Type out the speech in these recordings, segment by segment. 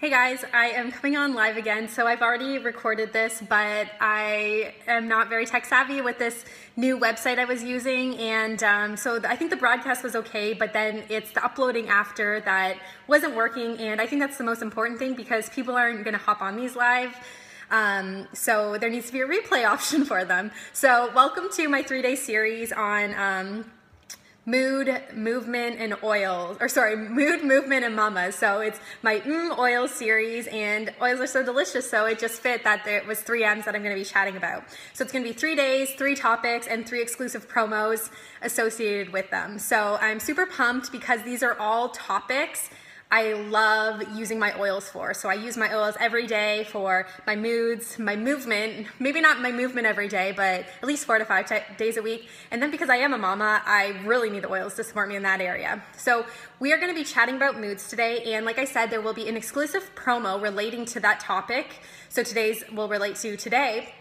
Hey guys, I am coming on live again. So I've already recorded this, but I am not very tech savvy with this new website I was using. And um, so I think the broadcast was okay, but then it's the uploading after that wasn't working. And I think that's the most important thing because people aren't going to hop on these live. Um, so there needs to be a replay option for them. So welcome to my three day series on. Um, mood, movement, and oils, or sorry, mood, movement, and mama. So it's my mm, oil series, and oils are so delicious, so it just fit that it was three M's that I'm going to be chatting about. So it's going to be three days, three topics, and three exclusive promos associated with them. So I'm super pumped because these are all topics I love using my oils for. So I use my oils every day for my moods, my movement, maybe not my movement every day, but at least four to five days a week. And then because I am a mama, I really need the oils to support me in that area. So we are going to be chatting about moods today. And like I said, there will be an exclusive promo relating to that topic. So today's will relate to today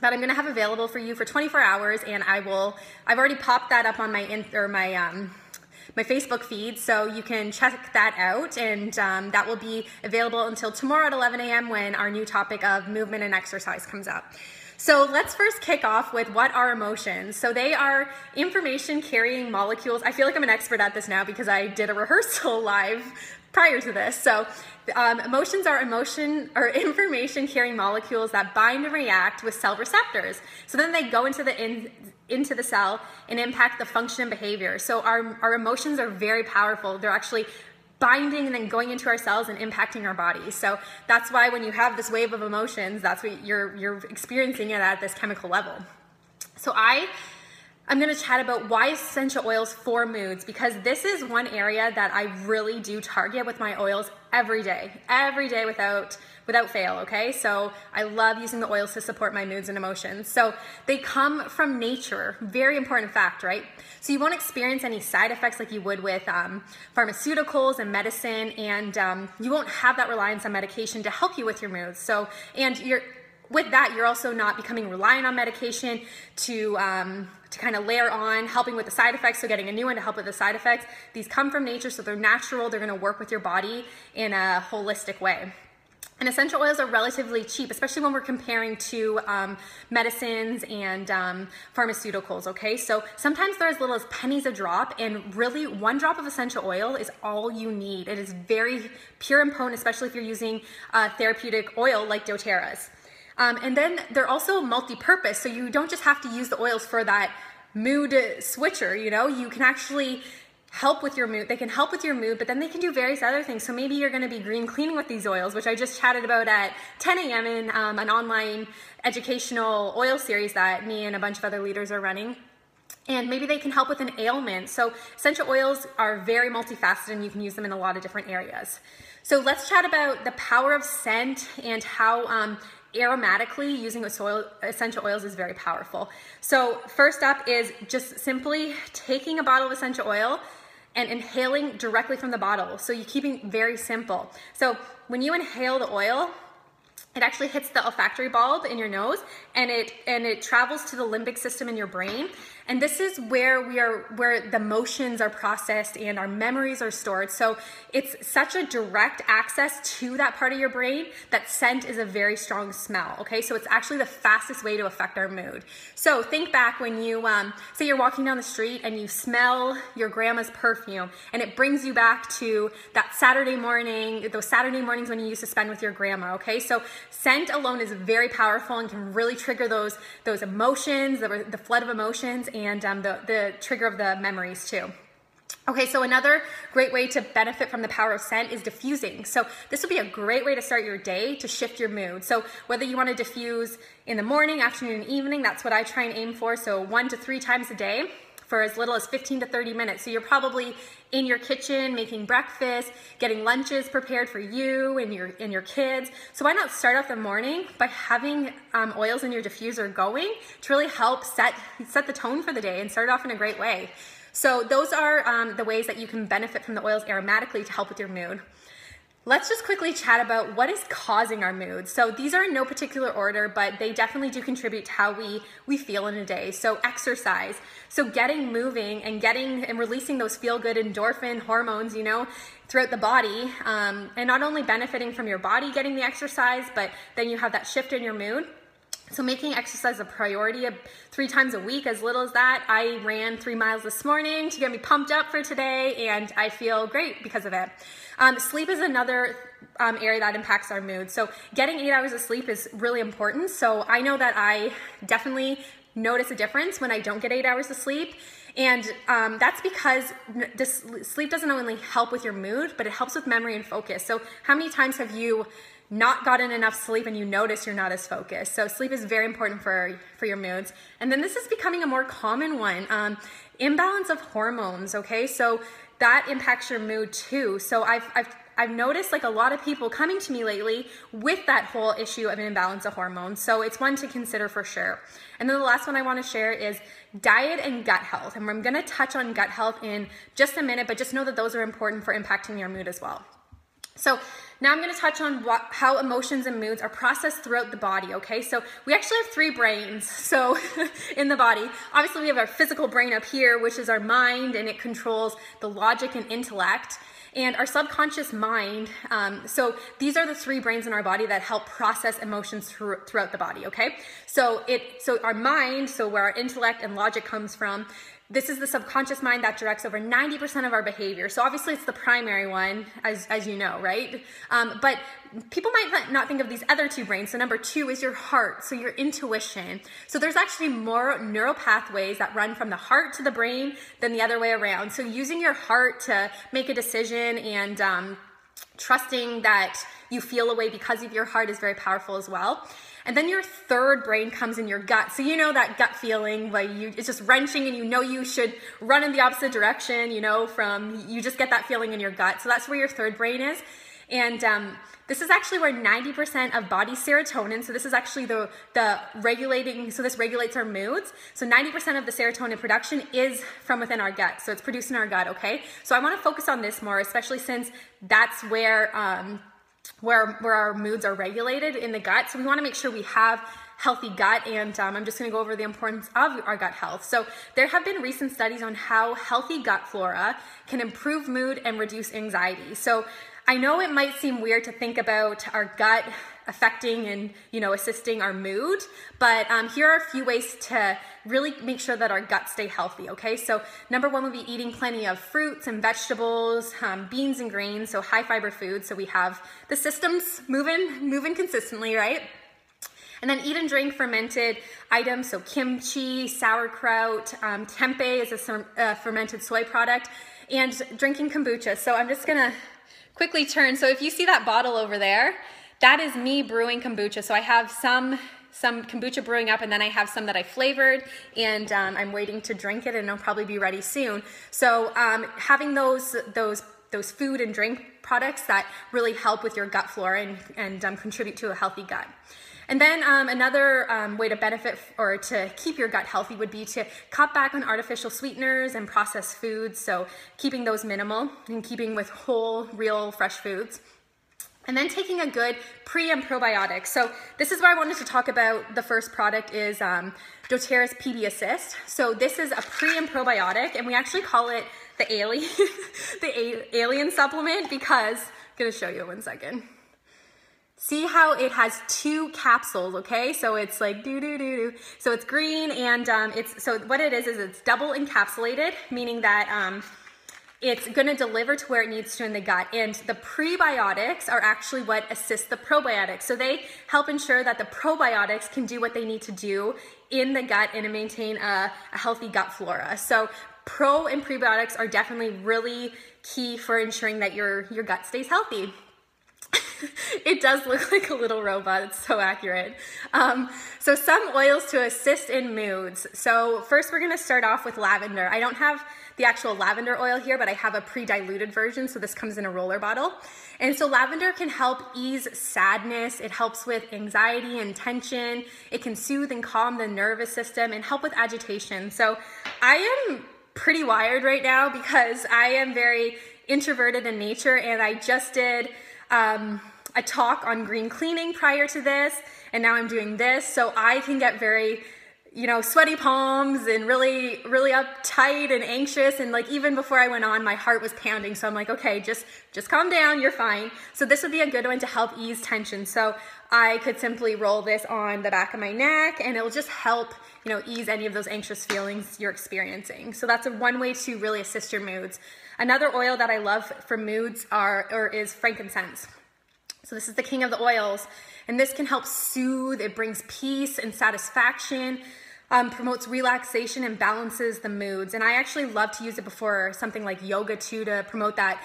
that I'm going to have available for you for 24 hours. And I will, I've already popped that up on my, in, or my, um, my Facebook feed, so you can check that out, and um, that will be available until tomorrow at 11 a.m. when our new topic of movement and exercise comes up. So let's first kick off with what are emotions. So they are information carrying molecules. I feel like I'm an expert at this now because I did a rehearsal live prior to this. So um, emotions are emotion or information carrying molecules that bind and react with cell receptors. So then they go into the in, into the cell and impact the function and behavior. So our, our emotions are very powerful. They're actually binding and then going into our cells and impacting our bodies. So that's why when you have this wave of emotions, that's what you're you're experiencing it at this chemical level. So I I'm to chat about why essential oils for moods because this is one area that I really do target with my oils every day. Every day without without fail, okay? So I love using the oils to support my moods and emotions. So they come from nature, very important fact, right? So you won't experience any side effects like you would with um, pharmaceuticals and medicine, and um, you won't have that reliance on medication to help you with your moods. So, and you're, with that, you're also not becoming reliant on medication to um, to kind of layer on, helping with the side effects. So getting a new one to help with the side effects. These come from nature, so they're natural. They're going to work with your body in a holistic way. And essential oils are relatively cheap, especially when we're comparing to um, medicines and um, pharmaceuticals, okay? So sometimes they're as little as pennies a drop, and really one drop of essential oil is all you need. It is very pure and potent, especially if you're using a therapeutic oil like doTERRA's. Um, and then they're also multi-purpose, so you don't just have to use the oils for that mood switcher, you know? You can actually help with your mood. They can help with your mood, but then they can do various other things. So maybe you're going to be green cleaning with these oils, which I just chatted about at 10 a.m. in um, an online educational oil series that me and a bunch of other leaders are running. And maybe they can help with an ailment. So essential oils are very multifaceted and you can use them in a lot of different areas. So let's chat about the power of scent and how um, aromatically using essential oils is very powerful. So first up is just simply taking a bottle of essential oil, and inhaling directly from the bottle. So you're keeping very simple. So when you inhale the oil, it actually hits the olfactory bulb in your nose and it and it travels to the limbic system in your brain and this is where we are where the motions are processed and our memories are stored. So it's such a direct access to that part of your brain that scent is a very strong smell okay? So it's actually the fastest way to affect our mood. So think back when you um, say you're walking down the street and you smell your grandma's perfume and it brings you back to that saturday morning those saturday mornings when you used to spend with your grandma okay? So Scent alone is very powerful and can really trigger those, those emotions, the, the flood of emotions, and um, the, the trigger of the memories too. Okay, so another great way to benefit from the power of scent is diffusing. So this would be a great way to start your day to shift your mood. So whether you want to diffuse in the morning, afternoon, and evening, that's what I try and aim for. So one to three times a day for as little as 15 to 30 minutes. So you're probably in your kitchen making breakfast, getting lunches prepared for you and your and your kids. So why not start off the morning by having um, oils in your diffuser going to really help set set the tone for the day and start off in a great way. So those are um, the ways that you can benefit from the oils aromatically to help with your mood. Let's just quickly chat about what is causing our mood. So these are in no particular order, but they definitely do contribute to how we we feel in a day. So exercise. So getting moving and getting and releasing those feel good endorphin hormones, you know, throughout the body, um, and not only benefiting from your body getting the exercise, but then you have that shift in your mood. So making exercise a priority three times a week, as little as that. I ran three miles this morning to get me pumped up for today, and I feel great because of it. Um, sleep is another um, area that impacts our mood. So getting eight hours of sleep is really important. So I know that I definitely notice a difference when I don't get eight hours of sleep. And um, that's because this sleep doesn't only help with your mood, but it helps with memory and focus. So how many times have you not gotten enough sleep and you notice you're not as focused. So sleep is very important for, for your moods. And then this is becoming a more common one. Um, imbalance of hormones, okay? So that impacts your mood too. So I've, I've, I've noticed like a lot of people coming to me lately with that whole issue of an imbalance of hormones. So it's one to consider for sure. And then the last one I want to share is diet and gut health. And I'm going to touch on gut health in just a minute, but just know that those are important for impacting your mood as well. So now I'm going to touch on what, how emotions and moods are processed throughout the body, okay? So we actually have three brains so in the body. Obviously we have our physical brain up here, which is our mind and it controls the logic and intellect and our subconscious mind. Um, so these are the three brains in our body that help process emotions through, throughout the body. Okay, so it so our mind, so where our intellect and logic comes from, this is the subconscious mind that directs over 90% of our behavior. So obviously it's the primary one, as, as you know, right? Um, but people might not think of these other two brains. So number two is your heart, so your intuition. So there's actually more neural pathways that run from the heart to the brain than the other way around. So using your heart to make a decision and um, trusting that you feel a way because of your heart is very powerful as well. And then your third brain comes in your gut. So you know that gut feeling where you it's just wrenching and you know you should run in the opposite direction, you know, from you just get that feeling in your gut. So that's where your third brain is. And um, this is actually where 90% of body serotonin, so this is actually the, the regulating, so this regulates our moods. So 90% of the serotonin production is from within our gut. So it's produced in our gut, okay? So I wanna focus on this more, especially since that's where um, where, where our moods are regulated in the gut. So we want to make sure we have healthy gut and um, I'm just going to go over the importance of our gut health. So there have been recent studies on how healthy gut flora can improve mood and reduce anxiety. So I know it might seem weird to think about our gut affecting and you know assisting our mood but um, here are a few ways to really make sure that our guts stay healthy okay? So number one would be eating plenty of fruits and vegetables um, beans and grains so high fiber foods so we have the systems moving moving consistently right? And then eat and drink fermented items so kimchi sauerkraut um, tempeh is a uh, fermented soy product and drinking kombucha. So i'm just gonna quickly turn so if you see that bottle over there that is me brewing kombucha. So I have some some kombucha brewing up and then I have some that I flavored and um, I'm waiting to drink it and it'll probably be ready soon. So um, having those those those food and drink products that really help with your gut flora and, and um, contribute to a healthy gut. And then um, another um, way to benefit or to keep your gut healthy would be to cut back on artificial sweeteners and processed foods. So keeping those minimal and keeping with whole, real, fresh foods. And then taking a good pre and probiotic. So this is where I wanted to talk about the first product is um, doTERRA's PB Assist. So this is a pre and probiotic and we actually call it the alien, the alien supplement because, I'm gonna show you in one second. See how it has two capsules, okay? So it's like do do do do. So it's green and um, it's so what it is is it's double encapsulated, meaning that um, it's going to deliver to where it needs to in the gut. And the prebiotics are actually what assist the probiotics. So they help ensure that the probiotics can do what they need to do in the gut and maintain a, a healthy gut flora. So pro and prebiotics are definitely really key for ensuring that your, your gut stays healthy. it does look like a little robot. It's so accurate. Um, so some oils to assist in moods. So first we're going to start off with lavender. I don't have the actual lavender oil here, but I have a pre-diluted version, so this comes in a roller bottle. And so lavender can help ease sadness, it helps with anxiety and tension, it can soothe and calm the nervous system and help with agitation. So I am pretty wired right now because I am very introverted in nature and I just did um, a talk on green cleaning prior to this, and now I'm doing this. So I can get very you know, sweaty palms and really, really uptight and anxious. And like even before I went on, my heart was pounding. So I'm like, okay, just, just calm down. You're fine. So this would be a good one to help ease tension. So I could simply roll this on the back of my neck and it'll just help, you know, ease any of those anxious feelings you're experiencing. So that's a one way to really assist your moods. Another oil that I love for moods are, or is frankincense. So this is the king of the oils. And this can help soothe, it brings peace and satisfaction, um, promotes relaxation and balances the moods. And I actually love to use it before something like yoga too to promote that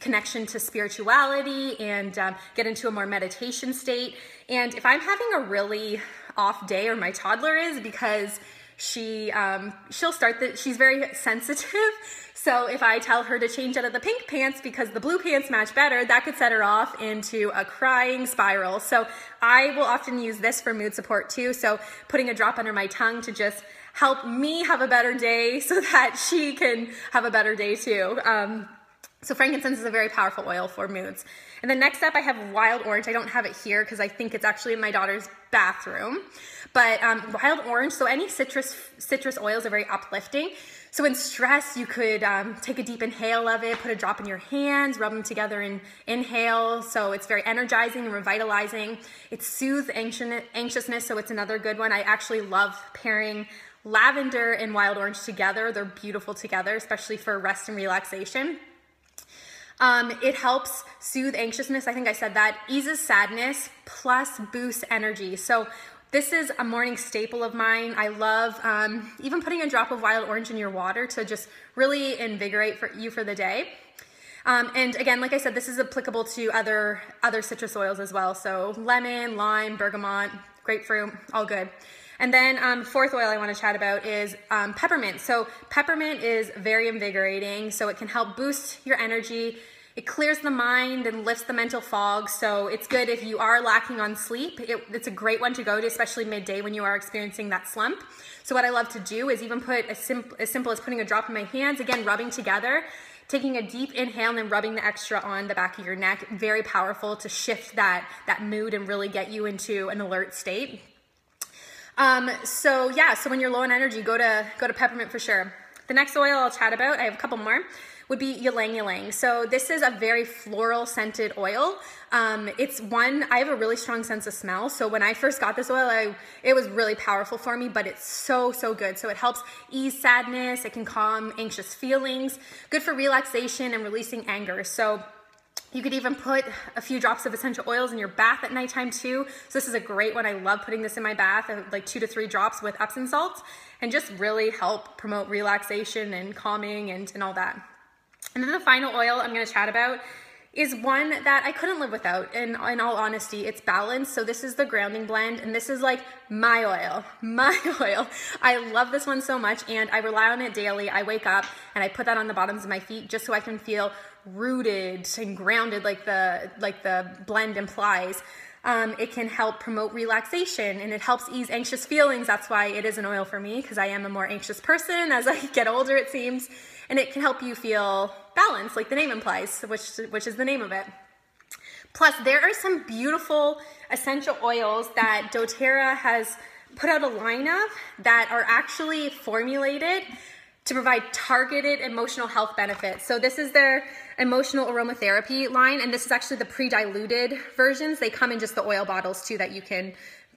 connection to spirituality and um, get into a more meditation state. And if I'm having a really off day, or my toddler is, because she um, she'll start that she's very sensitive. So if i tell her to change out of the pink pants because the blue pants match better that could set her off into a crying spiral. So i will often use this for mood support too. So putting a drop under my tongue to just help me have a better day so that she can have a better day too. Um, so frankincense is a very powerful oil for moods. And then next up, I have wild orange. I don't have it here because I think it's actually in my daughter's bathroom. But um, wild orange, so any citrus citrus oils are very uplifting. So in stress, you could um, take a deep inhale of it, put a drop in your hands, rub them together and inhale. So it's very energizing and revitalizing. It soothes anxiousness, so it's another good one. I actually love pairing lavender and wild orange together. They're beautiful together, especially for rest and relaxation. Um, it helps soothe anxiousness. I think I said that. Eases sadness plus boosts energy. So this is a morning staple of mine. I love um, even putting a drop of wild orange in your water to just really invigorate for you for the day. Um, and again, like I said, this is applicable to other other citrus oils as well. So lemon, lime, bergamot, grapefruit, all good. And then um, fourth oil I want to chat about is um, peppermint. So peppermint is very invigorating, so it can help boost your energy. It clears the mind and lifts the mental fog, so it's good if you are lacking on sleep. It, it's a great one to go to, especially midday when you are experiencing that slump. So what I love to do is even put as, as simple as putting a drop in my hands, again, rubbing together, taking a deep inhale and then rubbing the extra on the back of your neck. Very powerful to shift that, that mood and really get you into an alert state. Um, so yeah, so when you're low on energy, go to go to peppermint for sure. The next oil I'll chat about, I have a couple more, would be ylang ylang. So this is a very floral scented oil. Um, it's one, I have a really strong sense of smell. So when I first got this oil, I, it was really powerful for me, but it's so, so good. So it helps ease sadness. It can calm anxious feelings, good for relaxation and releasing anger. So you could even put a few drops of essential oils in your bath at nighttime too. So this is a great one. I love putting this in my bath, uh, like two to three drops with Epsom salts, and just really help promote relaxation and calming and, and all that. And then the final oil I'm gonna chat about is one that I couldn't live without. And in all honesty, it's balanced. So this is the grounding blend, and this is like my oil, my oil. I love this one so much, and I rely on it daily. I wake up and I put that on the bottoms of my feet just so I can feel rooted and grounded like the like the blend implies. Um, it can help promote relaxation and it helps ease anxious feelings. That's why it is an oil for me because I am a more anxious person as I get older, it seems. And it can help you feel balanced, like the name implies, which, which is the name of it. Plus, there are some beautiful essential oils that doTERRA has put out a line of that are actually formulated to provide targeted emotional health benefits. So this is their emotional aromatherapy line, and this is actually the pre-diluted versions. They come in just the oil bottles too that you can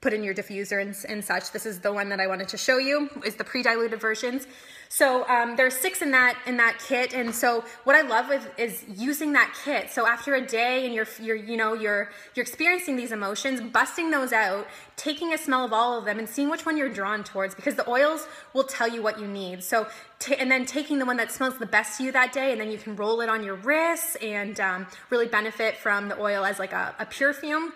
put in your diffuser and, and, such. This is the one that I wanted to show you, is the pre-diluted versions. So um, there's six in that in that kit, and so what I love with, is using that kit. So after a day and you're you're you know you're you're experiencing these emotions, busting those out, taking a smell of all of them, and seeing which one you're drawn towards, because the oils will tell you what you need. So and then taking the one that smells the best to you that day, and then you can roll it on your wrists and um, really benefit from the oil as like a, a perfume.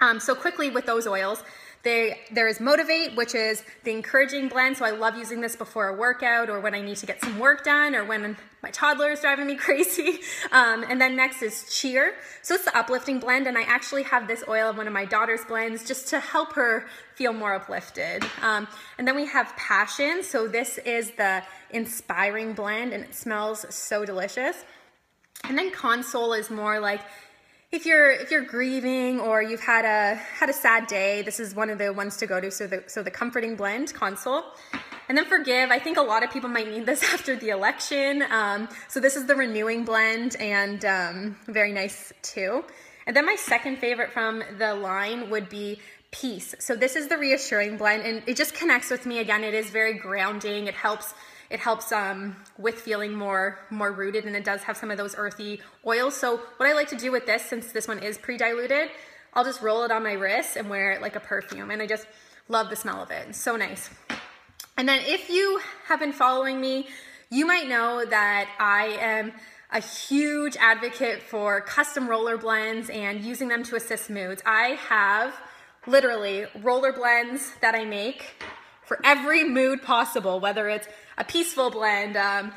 Um, so quickly with those oils, they, there is Motivate, which is the encouraging blend. So I love using this before a workout or when I need to get some work done or when my toddler is driving me crazy. Um, and then next is Cheer. So it's the uplifting blend. And I actually have this oil of one of my daughter's blends just to help her feel more uplifted. Um, and then we have Passion. So this is the inspiring blend and it smells so delicious. And then Console is more like if you're if you're grieving or you've had a had a sad day, this is one of the ones to go to. So the so the comforting blend console. And then forgive. I think a lot of people might need this after the election. Um, so this is the renewing blend and um, very nice too. And then my second favorite from the line would be peace. So this is the reassuring blend and it just connects with me. Again, it is very grounding. It helps it helps um, with feeling more more rooted and it does have some of those earthy oils. So what I like to do with this, since this one is pre-diluted, I'll just roll it on my wrist and wear it like a perfume. And I just love the smell of it. It's so nice. And then if you have been following me, you might know that I am a huge advocate for custom roller blends and using them to assist moods. I have literally roller blends that I make for every mood possible, whether it's a peaceful blend, um,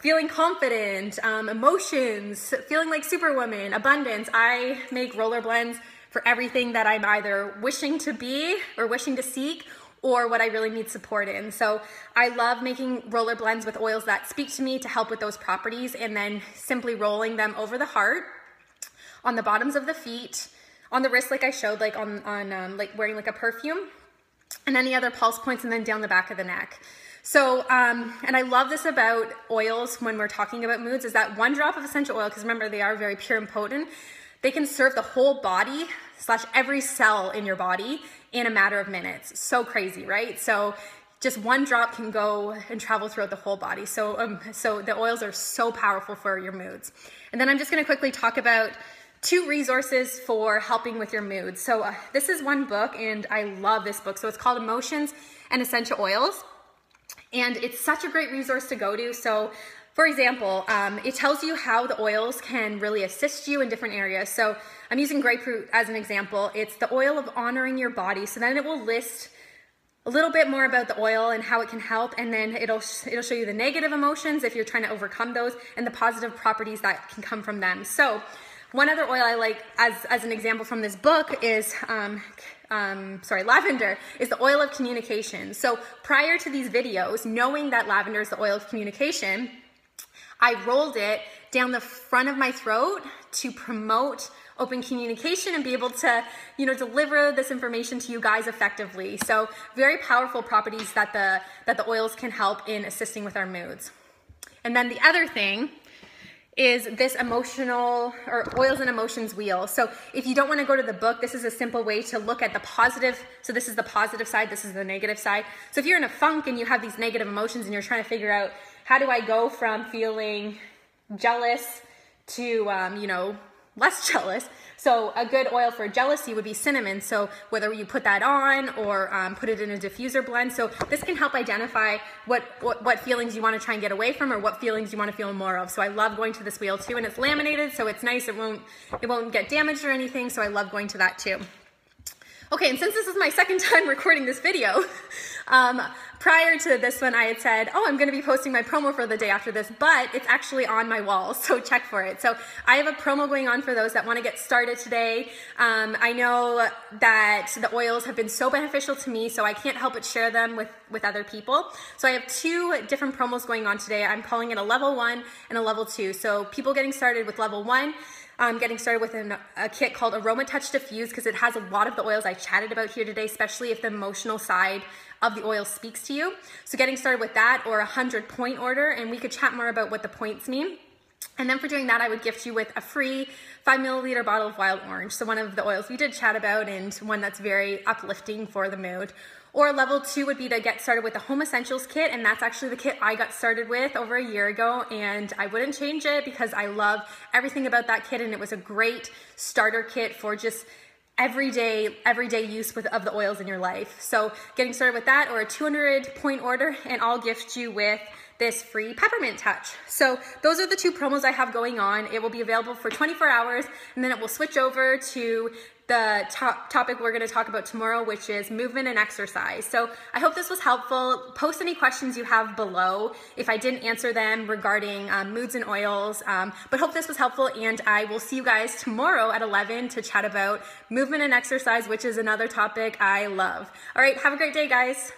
feeling confident, um, emotions, feeling like superwoman, abundance. I make roller blends for everything that I'm either wishing to be or wishing to seek or what I really need support in. So I love making roller blends with oils that speak to me to help with those properties and then simply rolling them over the heart, on the bottoms of the feet, on the wrist like I showed, like on, on um, like wearing like a perfume, and any other pulse points and then down the back of the neck. So, um, and I love this about oils when we're talking about moods is that one drop of essential oil, because remember they are very pure and potent, they can serve the whole body slash every cell in your body in a matter of minutes. So crazy, right? So just one drop can go and travel throughout the whole body. So, um, so the oils are so powerful for your moods. And then I'm just going to quickly talk about two resources for helping with your moods. So uh, this is one book, and I love this book. So it's called Emotions and Essential Oils, and it's such a great resource to go to. So for example, um, it tells you how the oils can really assist you in different areas. So I'm using grapefruit as an example. It's the oil of honoring your body. So then it will list a little bit more about the oil and how it can help and then it'll it'll show you the negative emotions if you're trying to overcome those and the positive properties that can come from them so one other oil i like as as an example from this book is um, um, sorry lavender is the oil of communication so prior to these videos knowing that lavender is the oil of communication I rolled it down the front of my throat to promote open communication and be able to, you know, deliver this information to you guys effectively. So very powerful properties that the, that the oils can help in assisting with our moods. And then the other thing is this emotional or oils and emotions wheel. So if you don't want to go to the book, this is a simple way to look at the positive. So this is the positive side, this is the negative side. So if you're in a funk and you have these negative emotions and you're trying to figure out how do I go from feeling jealous to, um, you know, less jealous. So a good oil for jealousy would be cinnamon. So whether you put that on or um, put it in a diffuser blend. So this can help identify what, what, what feelings you want to try and get away from or what feelings you want to feel more of. So I love going to this wheel too and it's laminated so it's nice. It won't, it won't get damaged or anything. So I love going to that too. Okay, and since this is my second time recording this video, um, prior to this one I had said, oh, I'm gonna be posting my promo for the day after this, but it's actually on my wall, so check for it. So I have a promo going on for those that wanna get started today. Um, I know that the oils have been so beneficial to me, so I can't help but share them with, with other people. So I have two different promos going on today. I'm calling it a level one and a level two. So people getting started with level one, um, getting started with an, a kit called Aroma Touch Diffuse because it has a lot of the oils I chatted about here today, especially if the emotional side of the oil speaks to you. So getting started with that or a 100 point order, and we could chat more about what the points mean. And then for doing that, I would gift you with a free five milliliter bottle of wild orange. So one of the oils we did chat about and one that's very uplifting for the mood. Or level two would be to get started with the Home Essentials kit, and that's actually the kit I got started with over a year ago, and I wouldn't change it because I love everything about that kit, and it was a great starter kit for just everyday everyday use with, of the oils in your life. So getting started with that or a 200 point order and I'll gift you with this free peppermint touch. So those are the two promos I have going on. It will be available for 24 hours and then it will switch over to the top topic we're going to talk about tomorrow, which is movement and exercise. So I hope this was helpful. Post any questions you have below if I didn't answer them regarding um, moods and oils. Um, but hope this was helpful, and I will see you guys tomorrow at 11 to chat about movement and exercise, which is another topic I love. All right, have a great day, guys.